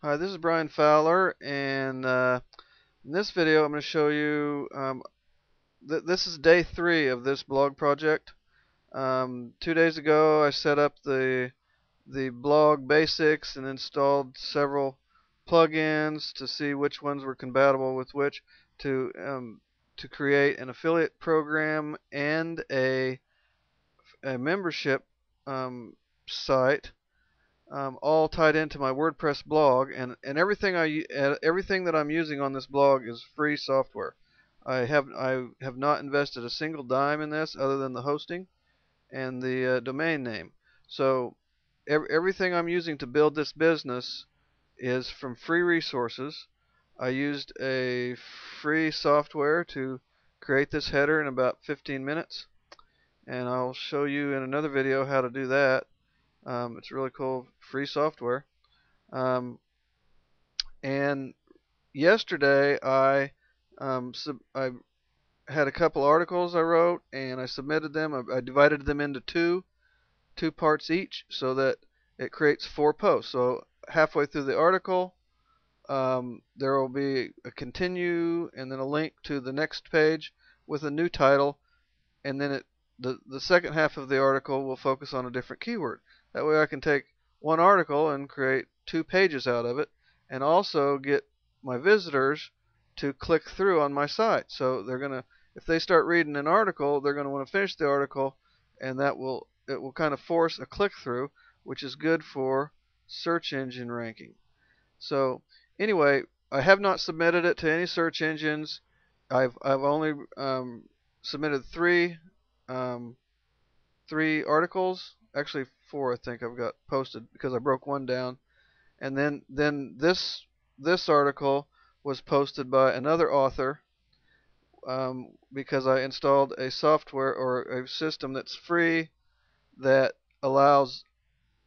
Hi, this is Brian Fowler, and uh, in this video I'm going to show you, um, th this is day three of this blog project. Um, two days ago I set up the, the blog basics and installed several plugins to see which ones were compatible with which to, um, to create an affiliate program and a, a membership um, site um, all tied into my WordPress blog, and and everything I everything that I'm using on this blog is free software. I have I have not invested a single dime in this other than the hosting and the uh, domain name. So every, everything I'm using to build this business is from free resources. I used a free software to create this header in about 15 minutes, and I'll show you in another video how to do that. Um, it's really cool, free software. Um, and yesterday I um, I had a couple articles I wrote and I submitted them. I, I, divided them into two two parts each so that it creates four posts. So halfway through the article, um, there will be a continue and then a link to the next page with a new title, and then it the the second half of the article will focus on a different keyword. That way I can take one article and create two pages out of it and also get my visitors to click through on my site. So they're going to if they start reading an article, they're going to want to finish the article and that will it will kind of force a click through, which is good for search engine ranking. So anyway, I have not submitted it to any search engines. I've I've only um, submitted three um, three articles, actually four I think I've got posted because I broke one down. And then then this this article was posted by another author um, because I installed a software or a system that's free that allows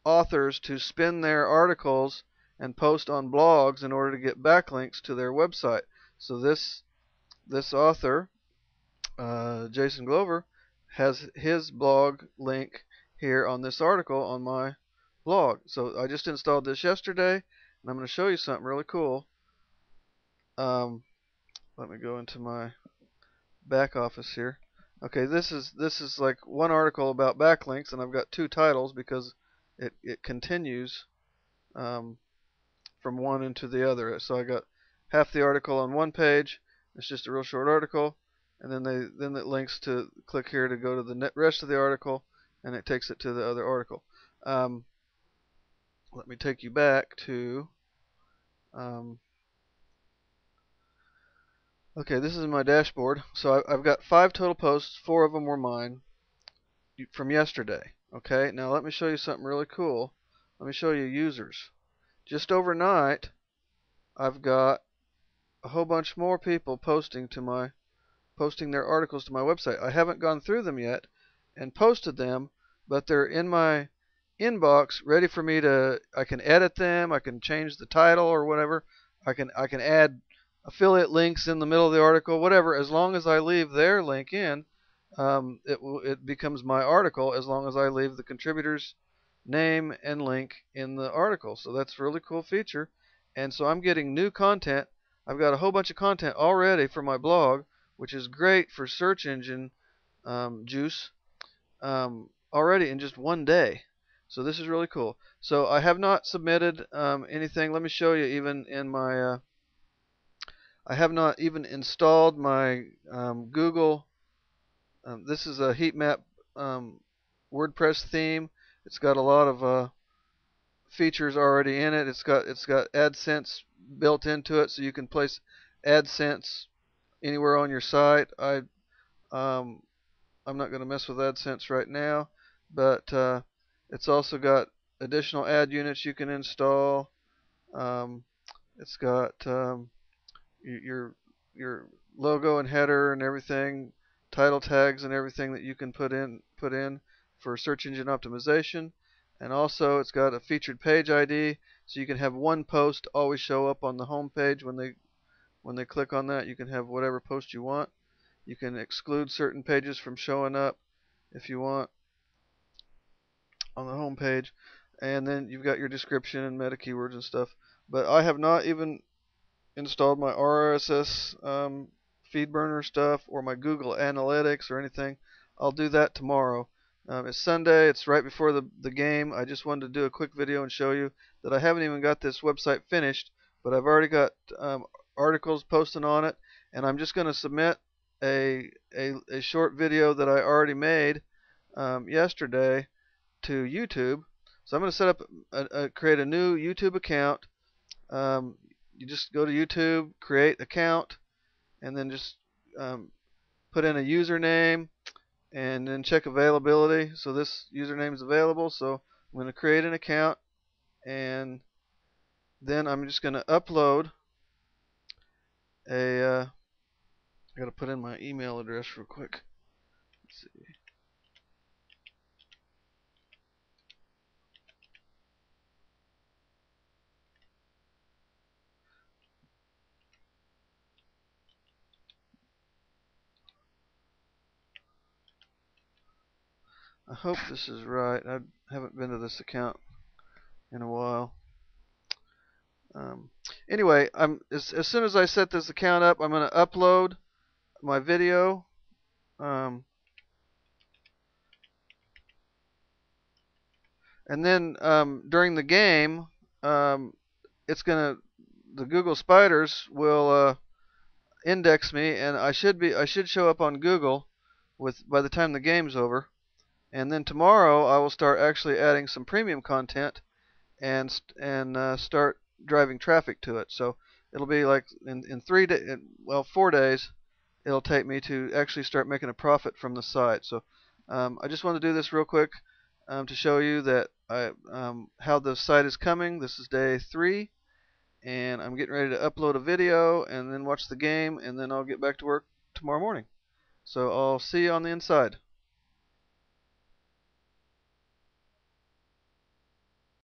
authors to spin their articles and post on blogs in order to get backlinks to their website. So this this author, uh, Jason Glover, has his blog link here on this article on my blog. So I just installed this yesterday, and I'm going to show you something really cool. Um, let me go into my back office here. Okay, this is this is like one article about backlinks, and I've got two titles because it it continues um, from one into the other. So I got half the article on one page. It's just a real short article, and then they then it links to click here to go to the rest of the article, and it takes it to the other article. Um, let me take you back to um, okay this is my dashboard. So I, have got five total posts. Four of them were mine from yesterday. Okay now let me show you something really cool. Let me show you users. Just overnight I've got a whole bunch more people posting to my posting their articles to my website. I haven't gone through them yet and posted them, but they're in my inbox ready for me to I can edit them, I can change the title or whatever. I can I can add affiliate links in the middle of the article, whatever, as long as I leave their link in, um, it it becomes my article as long as I leave the contributor's name and link in the article. So that's a really cool feature. And so I'm getting new content. I've got a whole bunch of content already for my blog, which is great for search engine um, juice um, already in just one day. So this is really cool. So I have not submitted um, anything. Let me show you even in my. Uh, I have not even installed my um, Google. Um, this is a heat map um, WordPress theme. It's got a lot of uh, features already in it. It's got it's got AdSense built into it, so you can place AdSense anywhere on your site. I um, I'm not going to mess with AdSense right now, but uh, it's also got additional ad units you can install. Um, it's got um, your your logo and header and everything, title tags and everything that you can put in put in for search engine optimization. And also it's got a featured page ID, so you can have one post always show up on the home page when they when they click on that. You can have whatever post you want. You can exclude certain pages from showing up if you want on the home page. and then you've got your description and meta keywords and stuff. But I have not even installed my RSS um, FeedBurner stuff or my Google Analytics or anything. I'll do that tomorrow. Um, it's Sunday. It's right before the the game. I just wanted to do a quick video and show you that I haven't even got this website finished, but I've already got um, articles posted on it, and I'm just going to submit a, a a short video that I already made um, yesterday to YouTube. So I'm going to set up a, a, create a new YouTube account. Um, you just go to YouTube, create account, and then just um, put in a username and then check availability. So this username is available. So I'm going to create an account and then I'm just going to upload a. Uh, I got to put in my email address real quick. Let's see. I hope this is right. I haven't been to this account in a while. Um, anyway, I'm as, as soon as I set this account up, I'm going to upload my video. Um, and then um, during the game, um, it's to the Google spiders will uh, index me, and I should be I should show up on Google with by the time the game's over. And then tomorrow I will start actually adding some premium content and and uh, start driving traffic to it. So it'll be like in in three days, well four days, it'll take me to actually start making a profit from the site. So um, I just want to do this real quick um, to show you that I um, how the site is coming. This is day three, and I'm getting ready to upload a video and then watch the game, and then I'll get back to work tomorrow morning. So I'll see you on the inside.